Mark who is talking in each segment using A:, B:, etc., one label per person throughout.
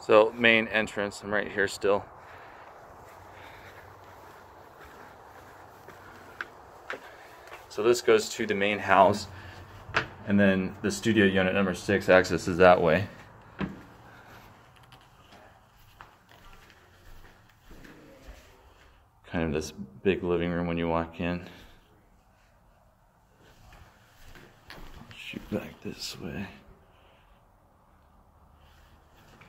A: So main entrance, I'm right here still. So this goes to the main house, and then the studio unit number six access is that way. Kind of this big living room when you walk in. Shoot back this way.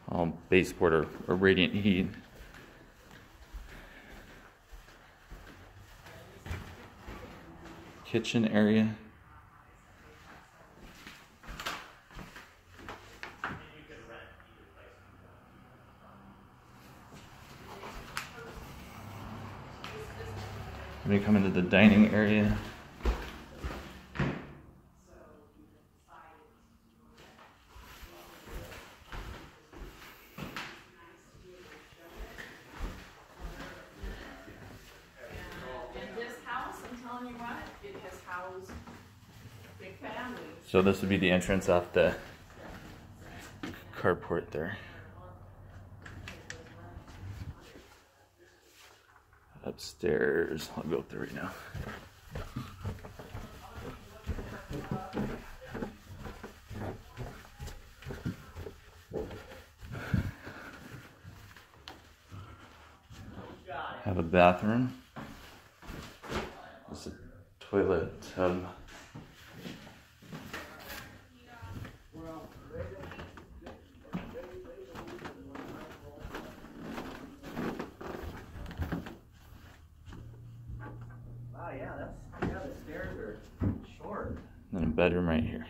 A: All baseboard or, or radiant heat. kitchen area. Let me come into the dining area.
B: And this house, I'm telling you what, big families.
A: So this would be the entrance off the carport there. Upstairs, I'll go up there right now. Have a bathroom. Toilet tub.
C: Wow, yeah, that's, yeah, the stairs are short.
A: And then a bedroom right here.